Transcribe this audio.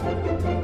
Música